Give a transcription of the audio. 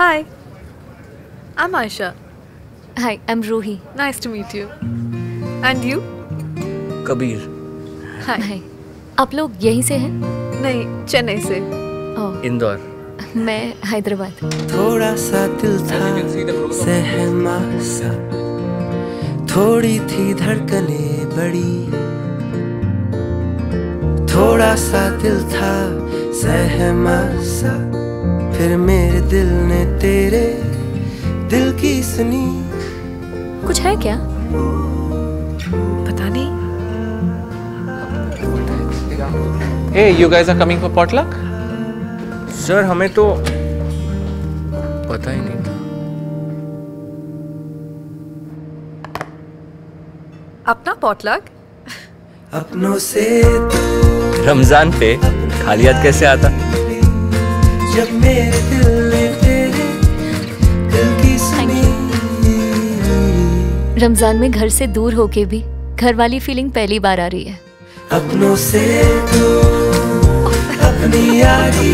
Hi. I'm Aisha. Hi, I'm Ruhi. Nice to meet you. And you? Kabir Hi. Hi. आप लोग यहीं से हैं? नहीं चेन्नई से ओह, इंदौर मैं हैदराबाद थोड़ा सा दिल था सहमा सा थोड़ी थी धड़कने बड़ी थोड़ा सा दिल था सहमा सा फिर मेरे दिल ने तेरे दिल की सुनी। कुछ है क्या? पता नहीं। Hey, you guys are coming for potluck? Sir हमें तो पता ही नहीं था। अपना पॉटलक अपनों से रमज़ान पे खाली हाथ कैसे आता? जब मेरे दिल रमज़ान में घर से दूर होके भी घर वाली फीलिंग पहली बार आ रही है। अपनों से तू अपनी यारी